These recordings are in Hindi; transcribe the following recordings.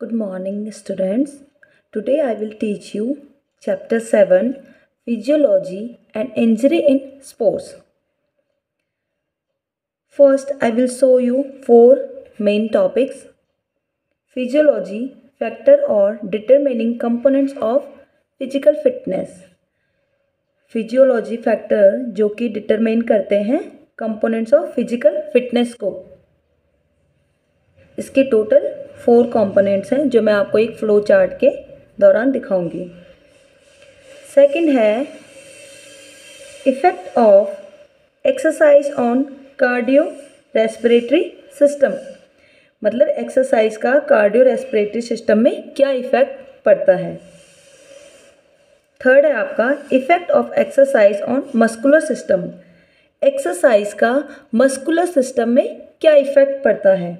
Good morning, students. Today I will teach you Chapter 7 Physiology and Injury in Sports. First, I will show you four main topics Physiology, factor or determining components of physical fitness. Physiology factor जो कि डिटरमाइन करते हैं कंपोनेंट्स ऑफ़ फ़िज़िकल फिटनेस को इसके टोटल फोर कंपोनेंट्स हैं जो मैं आपको एक फ्लो चार्ट के दौरान दिखाऊँगी। सेकंड है effect of exercise on cardio respiratory system मतलब एक्सरसाइज का कार्डियो रेस्पिरेटरी सिस्टम में क्या इफ़ेक्ट पड़ता है? थर्ड है आपका effect of exercise on muscular system exercise का मस्कुलर सिस्टम में क्या इफ़ेक्ट पड़ता है?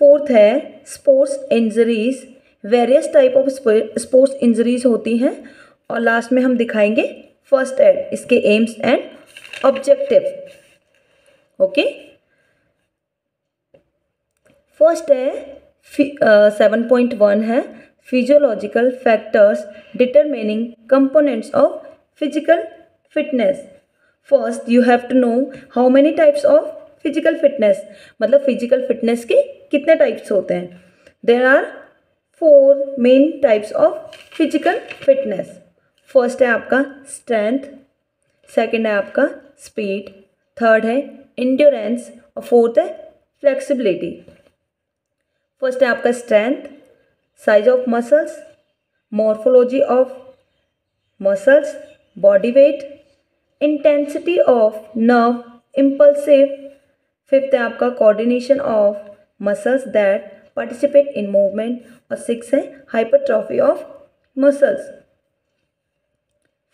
फोर्थ है sports injuries various type of sports injuries होती हैं और लास्ट में हम दिखाएँगे फ़र्स्ट एड इसके aims and objective okay first है सेवन पॉइंट वन है physiological factors determining components of physical fitness first you have to know how many types of physical fitness मतलब फ़िज़िकल फिटनेस के कितने टाइप्स होते हैं? There are four main types of physical fitness first है आपका स्ट्रेंथ सेकंड है आपका स्पीड थर्ड है इंड्योरेंस और फोर्थ है फ्लेक्सिबिलिटी फ़र्स्ट है आपका strength size of muscles morphology of muscles body weight intensity of nerve impulsive fifth है आपका coordination of muscles that participate in movement और सिक्स है हाइपरट्रॉफी ऑफ़ मसल्स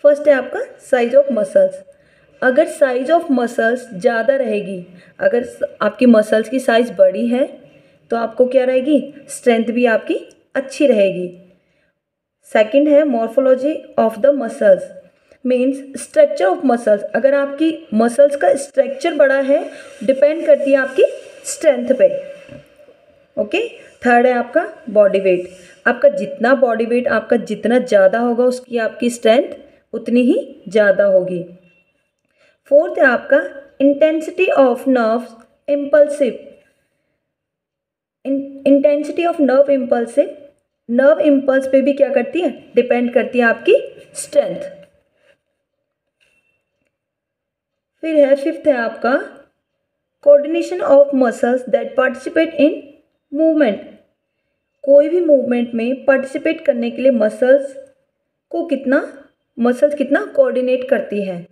फ़र्स्ट है आपका साइज़ ऑफ़ मसल्स अगर साइज़ ऑफ़ मसल्स ज़्यादा रहेगी, अगर आपकी मसल्स की साइज़ बड़ी है तो आपको क्या रहेगी? स्ट्रेंथ भी आपकी अच्छी रहेगी. सेकंड है morphology of the muscles means structure of muscles अगर आपकी मसल्स का स्ट्रक्चर बड़ा है डिपेंड करती है आपकी स्ट्रेंथ पे. ओके? थर्ड है आपका बॉडी वेट आपका जितना बॉडी वेट आपका जितना ज़्यादा होगा, उसकी आपकी स्ट्रेंथ उतनी ही ज़्यादा होगी. फोर्थ है आपका intensity of nerve impulsive intensity of nerve impulsive nerve impulse पे भी क्या करती है? डिपेंड करती है आपकी स्ट्रेंथ फिर है फिफ्थ है आपका coordination of muscles that participate in movement, कोई भी मूवमेंट में पार्टिसिपेट करने के लिए मसल्स को कितना मसल्स कितना कोऑर्डिनेट करती है?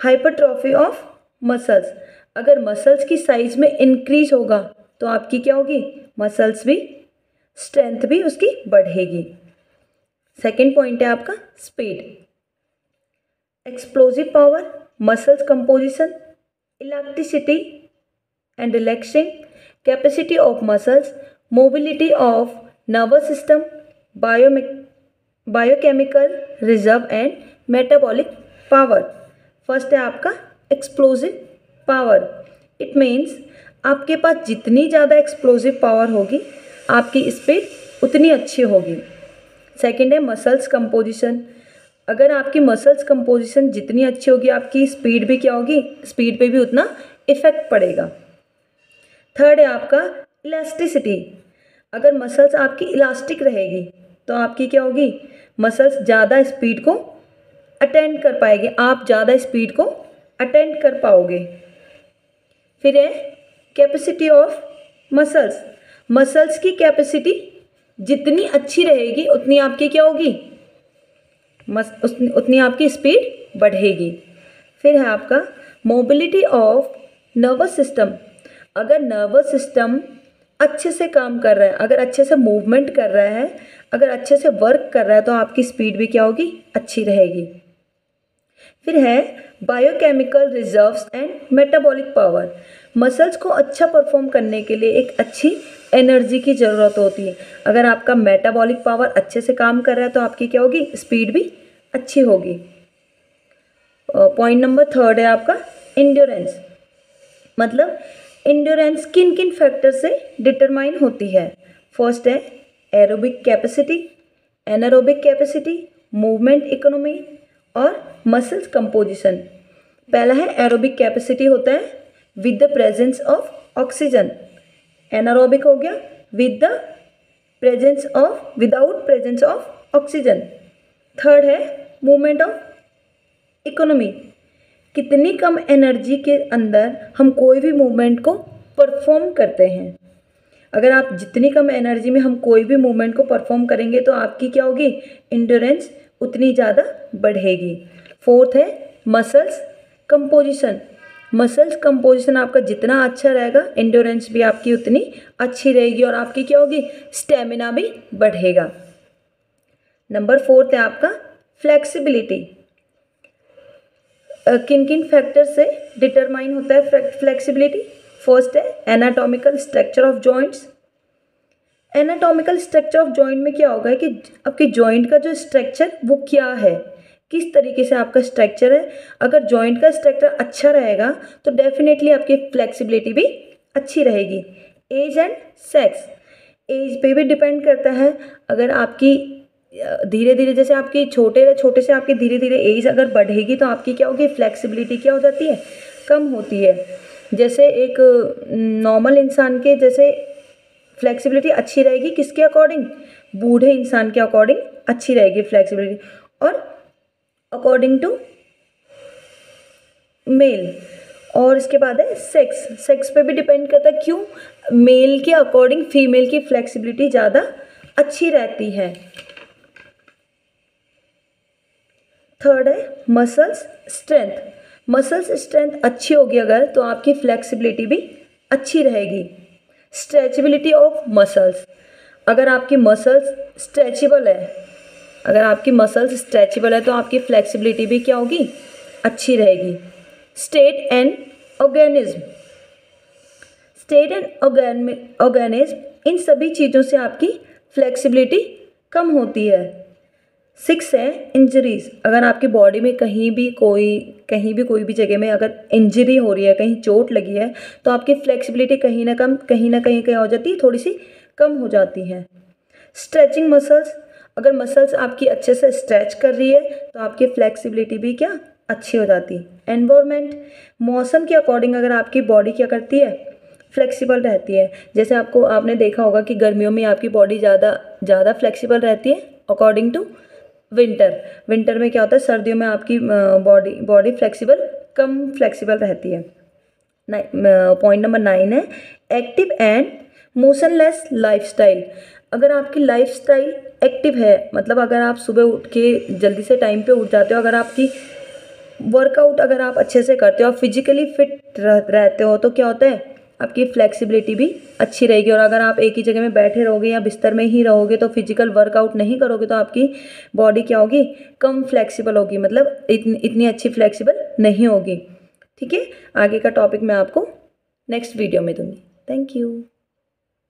हाइपरट्रॉफी ऑफ़ मसल्स अगर मसल्स की साइज़ में इंक्रीज होगा तो आपकी क्या होगी? मसल्स भी स्ट्रेंथ भी उसकी बढ़ेगी। सेकेंड पॉइंट है आपका speed explosive power muscles composition electricity and relaxing capacity of muscles, mobility of nervous system, biochemical reserve and metabolic power. First है आपका एक्सप्लोजिव पावर इट मीन्स आपके पास जितनी ज़्यादा एक्सप्लोजिव पावर होगी आपकी स्पीड उतनी अच्छी होगी। सेकेंड है मसल्स कंपोजिशन अगर आपकी मसल्स कंपोजिशन जितनी अच्छी होगी आपकी स्पीड भी क्या होगी? स्पीड पे भी उतना इफ़ेक्ट पड़ेगा। थर्ड है आपका इलास्टिसिटी अगर मसल्स आपकी इलास्टिक रहेगी तो आपकी क्या होगी? मसल्स ज़्यादा स्पीड को अटेंड कर पाएगी। आप ज़्यादा स्पीड को अटेंड कर पाओगे। फिर है कैपेसिटी ऑफ़ मसल्स मसल्स की कैपेसिटी जितनी अच्छी रहेगी, उतनी आपकी क्या होगी? मस उतनी आपकी स्पीड बढ़ेगी। फिर है आपका मोबिलिटी ऑफ़ नर्वस सिस्टम अगर नर्वस सिस्टम अच्छे से काम कर रहा है, अगर अच्छे से मूवमेंट कर रहा है, अगर अच्छे से वर्क कर रहा है तो आपकी स्पीड भी क्या होगी? अच्छी रहेगी। फिर है biochemical reserves and metabolic power muscles को अच्छा परफॉर्म करने के लिए एक अच्छी एनर्जी की ज़रूरत होती है। अगर आपका मेटाबॉलिक पावर अच्छे से काम कर रहा है तो आपकी क्या होगी? स्पीड भी अच्छी होगी। पॉइंट नंबर थर्ड है आपका इंड्योरेंस मतलब इंड्योरेंस किन किन फैक्टर से डिटरमाइन होती है? फ़र्स्ट है aerobic capacity anaerobic capacity movement economy और मसल्स कंपोजिशन पहला है एरोबिक कैपेसिटी होता है with the presence of oxygen anaerobic हो गया with the presence of without presence of oxygen third है मूवमेंट ऑफ़ इकोनॉमी कितनी कम एनर्जी के अंदर हम कोई भी मूवमेंट को परफॉर्म करते हैं। अगर आप जितनी कम एनर्जी में हम कोई भी मूवमेंट को परफॉर्म करेंगे तो आपकी क्या होगी? इंडोरेंस उतनी ज़्यादा बढ़ेगी। फोर्थ है मसल्स कंपोजिशन मसल्स कंपोजिशन आपका जितना अच्छा रहेगा इंडोरेंस भी आपकी उतनी अच्छी रहेगी और आपकी क्या होगी? स्टेमिना भी बढ़ेगा। नंबर फोर्थ है आपका फ्लेक्सिबिलिटी किन किन फैक्टर से डिटरमाइन होता है फ्लेक्सिबिलिटी फ़र्स्ट है anatomical structure of joints anatomical structure of joint में क्या होगा कि आपके जॉइंट का जो स्ट्रक्चर वो क्या है? किस तरीके से आपका स्ट्रक्चर है? अगर जॉइंट का स्ट्रक्चर अच्छा रहेगा तो डेफिनेटली आपकी फ्लेक्सिबिलिटी भी अच्छी रहेगी। एज एंड सेक्स एज पे भी डिपेंड करता है। अगर आपकी धीरे धीरे जैसे आपकी छोटे छोटे से आपकी धीरे धीरे एज अगर बढ़ेगी तो आपकी क्या होगी? फ्लेक्सिबिलिटी क्या हो जाती है? कम होती है। जैसे एक नॉर्मल इंसान के जैसे फ्लेक्सिबिलिटी अच्छी रहेगी किसके अकॉर्डिंग बूढ़े इंसान के अकॉर्डिंग अच्छी रहेगी फ्लेक्सिबिलिटी और अकॉर्डिंग टू मेल और इसके बाद है सेक्स सेक्स पे भी डिपेंड करता है क्यों? मेल के अकॉर्डिंग फीमेल की फ्लेक्सिबिलिटी ज़्यादा अच्छी रहती है। थर्ड है मसल्स स्ट्रेंथ मसल्स स्ट्रेंथ अच्छी होगी अगर तो आपकी फ्लेक्सिबिलिटी भी अच्छी रहेगी. स्ट्रेचेबिलिटी ऑफ़ मसल्स अगर आपकी मसल्स स्ट्रेचेबल है, अगर आपकी मसल्स स्ट्रेचेबल है तो आपकी फ्लेक्सिबिलिटी भी क्या होगी? अच्छी रहेगी. State and organism state and organism इन सभी चीज़ों से आपकी फ्लेक्सिबिलिटी कम होती है. सिक्स है इंजरीज। अगर आपकी बॉडी में कहीं भी कोई, कहीं भी कोई भी जगह में अगर इंजरी हो रही है, कहीं चोट लगी है तो आपकी फ्लेक्सिबिलिटी कहीं ना कम, कहीं ना कहीं क्या हो जाती है, थोड़ी सी कम हो जाती है। स्ट्रेचिंग मसल्स अगर मसल्स आपकी अच्छे से स्ट्रेच कर रही है तो आपकी फ्लेक्सिबिलिटी भी क्या, अच्छी हो जाती एनवायरमेंट मौसम के अकॉर्डिंग अगर आपकी बॉडी क्या करती है फ्लेक्सिबल रहती है। जैसे आपको, आपने देखा होगा कि गर्मियों में आपकी बॉडी ज़्यादा ज़्यादा फ्लेक्सिबल रहती है अकॉर्डिंग टू विंटर विंटर में क्या होता है? सर्दियों में आपकी बॉडी बॉडी फ्लेक्सिबल कम फ्लेक्सिबल रहती है। पॉइंट नंबर नाइन है एक्टिव एंड मोशनलेस लाइफस्टाइल अगर आपकी लाइफस्टाइल एक्टिव है मतलब अगर आप सुबह उठ के जल्दी से टाइम पे उठ जाते हो, अगर आपकी वर्कआउट अगर आप अच्छे से करते हो फिजिकली फिट रहते हो तो क्या होता है? आपकी फ्लेक्सिबिलिटी भी अच्छी रहेगी। और अगर आप एक ही जगह में बैठे रहोगे या बिस्तर में ही रहोगे तो फ़िज़िकल वर्कआउट नहीं करोगे तो आपकी बॉडी क्या होगी? कम फ्लेक्सिबल होगी। मतलब इतनी इतनी अच्छी फ्लेक्सिबल नहीं होगी। ठीक है? आगे का टॉपिक मैं आपको नेक्स्ट वीडियो में दूँगी। Thank you